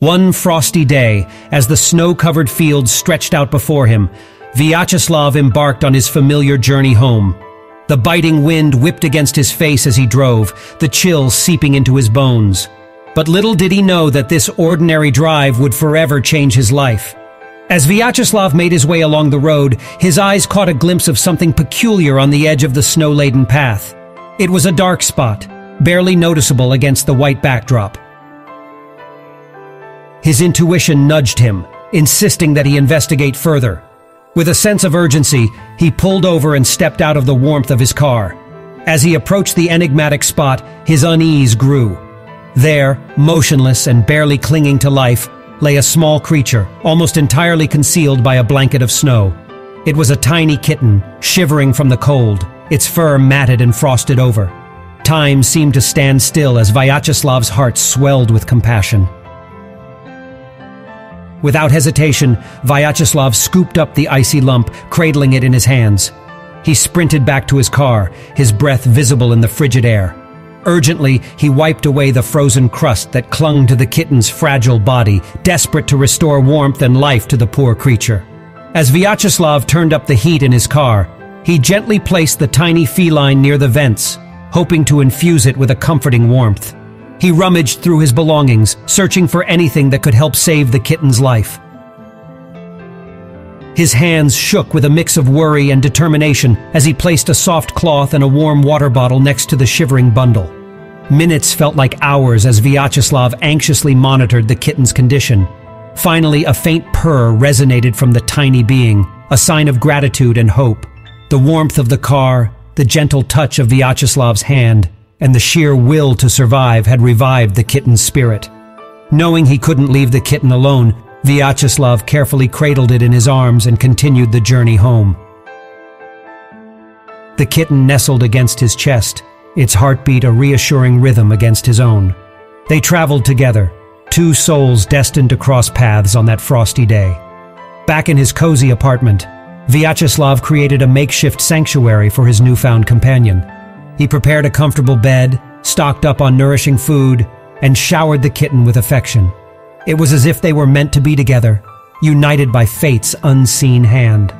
One frosty day, as the snow-covered fields stretched out before him, Vyacheslav embarked on his familiar journey home. The biting wind whipped against his face as he drove, the chill seeping into his bones. But little did he know that this ordinary drive would forever change his life. As Vyacheslav made his way along the road, his eyes caught a glimpse of something peculiar on the edge of the snow-laden path. It was a dark spot, barely noticeable against the white backdrop. His intuition nudged him, insisting that he investigate further. With a sense of urgency, he pulled over and stepped out of the warmth of his car. As he approached the enigmatic spot, his unease grew. There, motionless and barely clinging to life, lay a small creature, almost entirely concealed by a blanket of snow. It was a tiny kitten, shivering from the cold, its fur matted and frosted over. Time seemed to stand still as Vyacheslav's heart swelled with compassion. Without hesitation, Vyacheslav scooped up the icy lump, cradling it in his hands. He sprinted back to his car, his breath visible in the frigid air. Urgently, he wiped away the frozen crust that clung to the kitten's fragile body, desperate to restore warmth and life to the poor creature. As Vyacheslav turned up the heat in his car, he gently placed the tiny feline near the vents, hoping to infuse it with a comforting warmth. He rummaged through his belongings, searching for anything that could help save the kitten's life. His hands shook with a mix of worry and determination as he placed a soft cloth and a warm water bottle next to the shivering bundle. Minutes felt like hours as Vyacheslav anxiously monitored the kitten's condition. Finally, a faint purr resonated from the tiny being, a sign of gratitude and hope. The warmth of the car, the gentle touch of Vyacheslav's hand, and the sheer will to survive had revived the kitten's spirit. Knowing he couldn't leave the kitten alone, Vyacheslav carefully cradled it in his arms and continued the journey home. The kitten nestled against his chest, its heartbeat a reassuring rhythm against his own. They traveled together, two souls destined to cross paths on that frosty day. Back in his cozy apartment, Vyacheslav created a makeshift sanctuary for his newfound companion. He prepared a comfortable bed, stocked up on nourishing food, and showered the kitten with affection. It was as if they were meant to be together, united by fate's unseen hand.